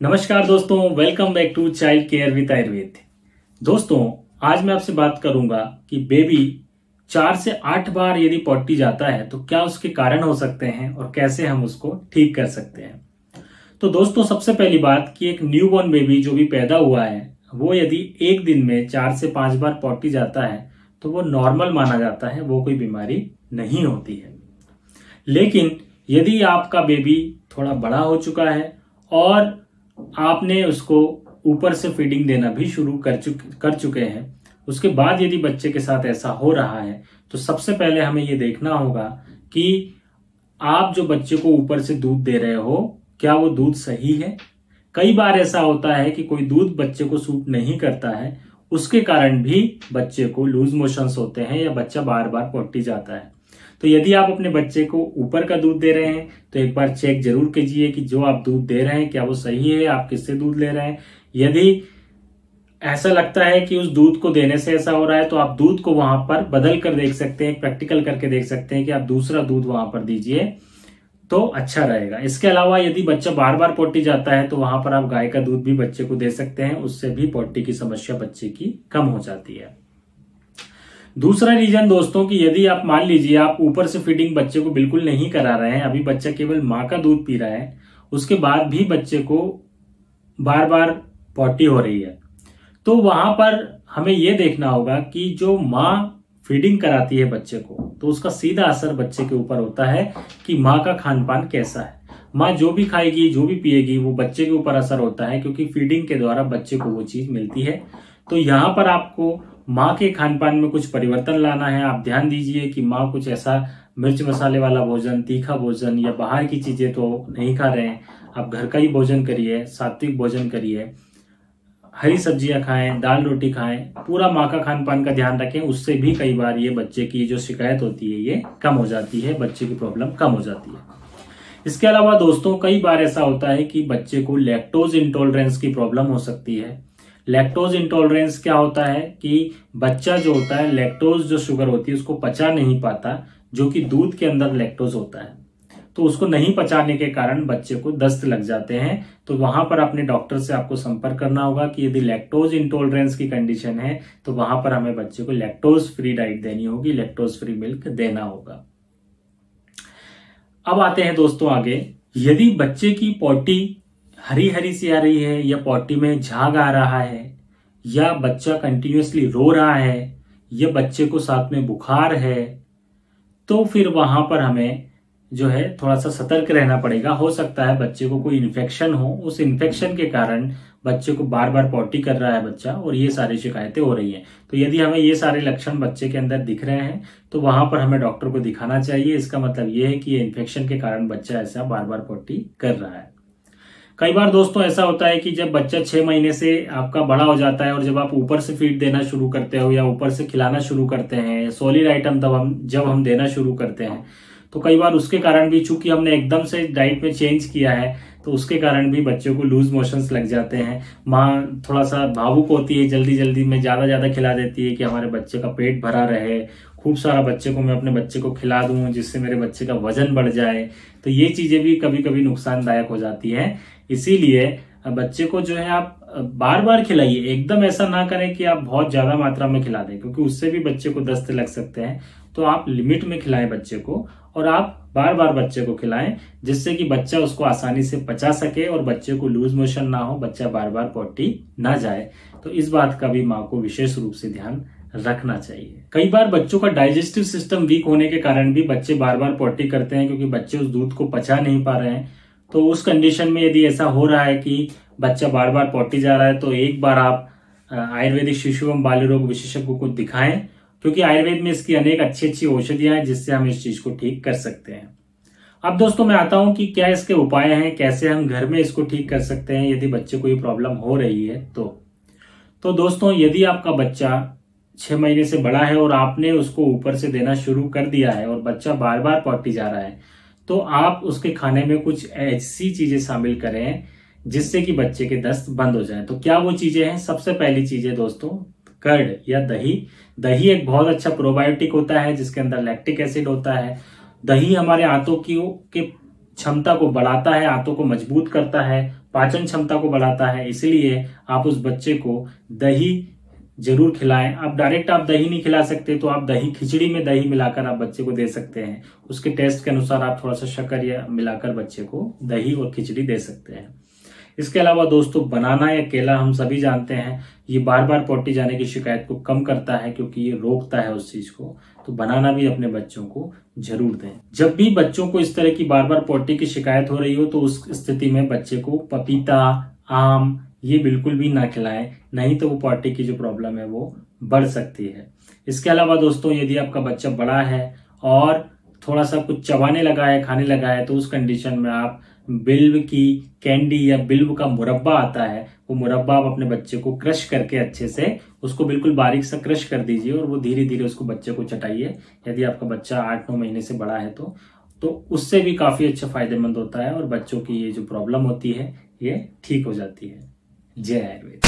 नमस्कार दोस्तों welcome back to child care with Ayurveda दोस्तों, आज मैं आपसे बात करूँगा कि बेबी चार से आठ बार यदि पॉटी जाता है तो क्या उसके कारण हो सकते हैं और कैसे हम उसको ठीक कर सकते हैं? तो दोस्तों, सबसे पहली बात कि एक न्यूबॉर्न बेबी जो भी पैदा हुआ है, वो यदि एक दिन में चार से पाँच बार पॉटी जाता है तो वो नॉर्मल माना जाता है, वो कोई बीमारी नहीं होती है। लेकिन यदि आपका बेबी थोड़ा बड़ा हो चुका है और आपने उसको ऊपर से फीडिंग देना भी शुरू कर चुके कर चुके हैं। उसके बाद यदि बच्चे के साथ ऐसा हो रहा है तो सबसे पहले हमें ये देखना होगा कि आप जो बच्चे को ऊपर से दूध दे रहे हो, क्या वो दूध सही है? कई बार ऐसा होता है कि कोई दूध बच्चे को सूट नहीं करता है, उसके कारण भी बच्चे को लूज मोशंस होते हैं या बच्चा बार बार पोटी जाता है। तो यदि आप अपने बच्चे को ऊपर का दूध दे रहे हैं तो एक बार चेक ज़रूर कीजिए कि जो आप दूध दे रहे हैं, क्या वो सही है, आप किससे दूध ले रहे हैं। यदि ऐसा लगता है कि उस दूध को देने से ऐसा हो रहा है तो आप दूध को वहाँ पर बदल कर देख सकते हैं, प्रैक्टिकल करके देख सकते हैं कि आप दूसरा दूध वहाँ पर दीजिए तो अच्छा रहेगा। इसके अलावा यदि बच्चा बार बार पोटी जाता है तो वहाँ पर आप गाय का दूध भी बच्चे को दे सकते हैं, उससे भी पोटी की समस्या बच्चे की कम हो जाती है। दूसरा रीजन दोस्तों कि यदि आप मान लीजिए आप ऊपर से फीडिंग बच्चे को बिल्कुल नहीं करा रहे हैं, अभी बच्चा केवल माँ का दूध पी रहा है, उसके बाद भी बच्चे को बार बार पॉटी हो रही है तो वहाँ पर हमें यह देखना होगा कि जो माँ फीडिंग कराती है बच्चे को तो उसका सीधा असर बच्चे के ऊपर होता है कि माँ का खान पान कैसा है। माँ जो भी खाएगी, जो भी पिएगी, वो बच्चे के ऊपर असर होता है, क्योंकि फीडिंग के द्वारा बच्चे को वो चीज़ मिलती है। तो यहाँ पर आपको माँ के खान पान में कुछ परिवर्तन लाना है। आप ध्यान दीजिए कि माँ कुछ ऐसा मिर्च मसाले वाला भोजन, तीखा भोजन या बाहर की चीज़ें तो नहीं खा रहे हैं। आप घर का ही भोजन करिए, सात्विक भोजन करिए। हरी सब्ज़ियाँ खाएँ, दाल रोटी खाएँ, पूरा माँ का खान पान का ध्यान रखें। उससे भी कई बार ये बच्चे की जो शिकायत होती है, ये कम हो जाती है, बच्चे की प्रॉब्लम कम हो जाती है। इसके अलावा दोस्तों, कई बार ऐसा होता है कि बच्चे को लैक्टोज इंटॉलरेंस की प्रॉब्लम हो सकती है। लैक्टोज इंटॉलरेंस क्या होता है कि बच्चा जो होता है लैक्टोज जो शुगर होती है, उसको पचा नहीं पाता, जो कि दूध के अंदर लैक्टोज होता है। तो उसको नहीं पचाने के कारण बच्चे को दस्त लग जाते हैं। तो वहाँ पर अपने डॉक्टर से आपको संपर्क करना होगा कि यदि लैक्टोज इंटॉलरेंस की कंडीशन है तो वहाँ पर हमें बच्चे को लैक्टोज फ्री डाइट देनी होगी लैक्टोज फ्री मिल्क देना होगा। अब आते हैं दोस्तों आगे। यदि बच्चे की पोटी हरी हरी सी आ रही है, या पॉटी में झाग आ रहा है, या बच्चा कंटिन्यूसली रो रहा है, या बच्चे को साथ में बुखार है तो फिर वहाँ पर हमें जो है थोड़ा सा सतर्क रहना पड़ेगा। हो सकता है बच्चे को कोई इन्फेक्शन हो, उस इन्फेक्शन के कारण बच्चे को बार बार पॉटी कर रहा है बच्चा, और ये सारी शिकायतें हो रही हैं। तो यदि हमें ये सारे लक्षण बच्चे के अंदर दिख रहे हैं तो वहाँ पर हमें डॉक्टर को दिखाना चाहिए। इसका मतलब ये है कि ये इन्फेक्शन के कारण बच्चा ऐसा बार बार पॉटी कर रहा है। कई बार दोस्तों ऐसा होता है कि जब बच्चा छह महीने से आपका बड़ा हो जाता है और जब आप ऊपर से फ़ीड देना शुरू करते हो या ऊपर से खिलाना शुरू करते हैं सॉलिड आइटम तब हम, जब हम देना शुरू करते हैं तो कई बार उसके कारण भी चूँकि हमने एकदम से डाइट में चेंज किया है तो उसके कारण भी बच्चों को लूज मोशंस लग जाते हैं। माँ थोड़ा सा भावुक होती है जल्दी जल्दी में ज़्यादा ज़्यादा खिला देती है कि हमारे बच्चे का पेट भरा रहे खूब सारा बच्चे को मैं अपने बच्चे को खिला दूँ, जिससे मेरे बच्चे का वज़न बढ़ जाए। तो ये चीज़ें भी कभी कभी नुकसानदायक हो जाती है। इसीलिए बच्चे को जो है आप बार बार खिलाइए। एकदम ऐसा ना करें कि आप बहुत ज़्यादा मात्रा में खिला दें, क्योंकि उससे भी बच्चे को दस्त लग सकते हैं। तो आप लिमिट में खिलाएँ बच्चे को, और आप बार बार बच्चे को खिलाएँ, जिससे कि बच्चा उसको आसानी से पचा सके और बच्चे को लूज मोशन ना हो, बच्चा बार बार पोटी ना जाए। तो इस बात का भी माँ को विशेष रूप से ध्यान रखना चाहिए। कई बार बच्चों का डाइजेस्टिव सिस्टम वीक होने के कारण भी बच्चे बार बार पोटी करते हैं क्योंकि बच्चे उस दूध को पचा नहीं पा रहे हैं। तो उस कंडीशन में यदि ऐसा हो रहा है कि बच्चा बार बार पोटी जा रहा है तो एक बार आप आयुर्वेदिक शिशु एवं बाल्य रोग विशेषज्ञों को दिखाएँ, क्योंकि आयुर्वेद में इसकी अनेक अच्छी अच्छी औषधियाँ हैं जिससे हम इस चीज़ को ठीक कर सकते हैं। अब दोस्तों मैं आता हूँ कि क्या इसके उपाय हैं, कैसे हम घर में इसको ठीक कर सकते हैं, यदि बच्चे को ये प्रॉब्लम हो रही है तो। तो दोस्तों, यदि आपका बच्चा छह महीने से बड़ा है और आपने उसको ऊपर से देना शुरू कर दिया है और बच्चा बार बार पॉटी जा रहा है। तो आप उसके खाने में कुछ ऐसी चीज़ें शामिल करें जिससे कि बच्चे के दस्त बंद हो जाए। तो क्या वो चीज़ें हैं? सबसे पहली चीज़ें दोस्तों, कर्ड या दही। दही एक बहुत अच्छा प्रोबायोटिक होता है, जिसके अंदर लैक्टिक एसिड होता है। दही हमारे आंतों की के क्षमता को बढ़ाता है, आंतों को मज़बूत करता है, पाचन क्षमता को बढ़ाता है। इसलिए आप उस बच्चे को दही ज़रूर खिलाएँ। आप डायरेक्ट आप दही नहीं खिला सकते तो आप दही, खिचड़ी में दही मिलाकर आप बच्चे को दे सकते हैं। उसके टेस्ट के अनुसार आप थोड़ा सा शक्कर या मिलाकर बच्चे को दही और खिचड़ी दे सकते हैं। इसके अलावा दोस्तों, बनाना या केला हम सभी जानते हैं, ये बार बार पोटी जाने की शिकायत को कम करता है क्योंकि ये रोकता है उस चीज़ को। तो बनाना भी अपने बच्चों को ज़रूर दें। जब भी बच्चों को इस तरह की बार बार पोटी की शिकायत हो रही हो तो उस स्थिति में बच्चे को पपीता, आम ये बिल्कुल भी ना खिलाएँ, नहीं तो वो पॉटी की जो प्रॉब्लम है वो बढ़ सकती है। इसके अलावा दोस्तों, यदि आपका बच्चा बड़ा है और थोड़ा सा कुछ चबाने लगा है, खाने लगा है तो उस कंडीशन में आप बिल्व की कैंडी या बिल्व का मुरब्बा आता है, वो मुरब्बा आप अपने बच्चे को क्रश करके अच्छे से उसको बिल्कुल बारीक सा क्रश कर दीजिए और वो धीरे धीरे उसको बच्चे को चटाइए। यदि आपका बच्चा आठ नौ महीने से बड़ा है तो तो उससे भी काफ़ी अच्छा फ़ायदेमंद होता है और बच्चों की ये जो प्रॉब्लम होती है, ये ठीक हो जाती है। जय आयुर्वेद।